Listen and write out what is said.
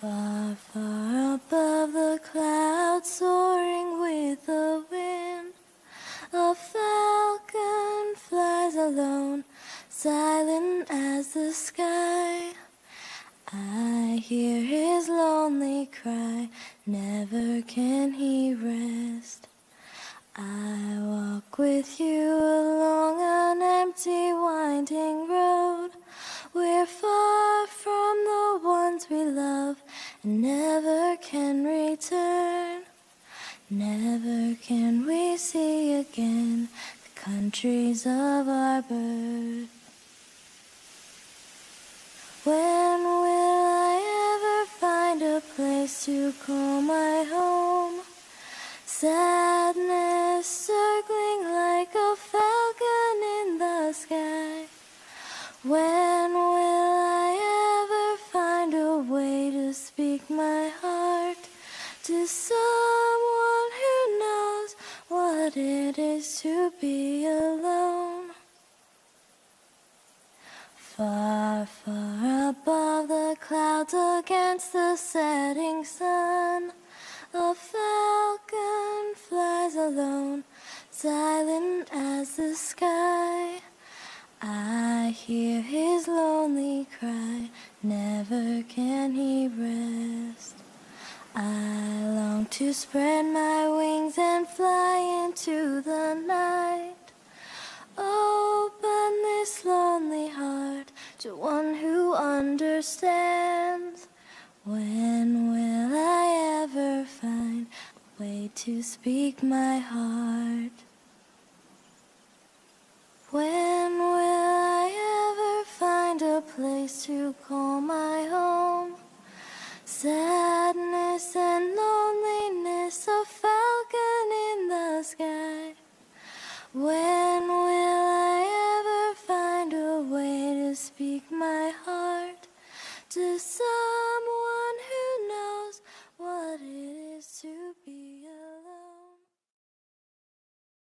Far, far above the clouds, soaring with the wind, a falcon flies alone, silent as the sky. I hear his lonely cry, never can he rest. I walk with you along an empty, winding never can return. Never can we see again the countries of our birth. When will I ever find a place to call my home? Sadness to someone who knows what it is to be alone? Far, far above the clouds against the setting sun, a falcon flies alone, silent as the sky. I hear his lonely cry, never can he rest. I long to spread my wings and fly into the night. Open this lonely heart to one who understands. When will I ever find a way to speak my heart? to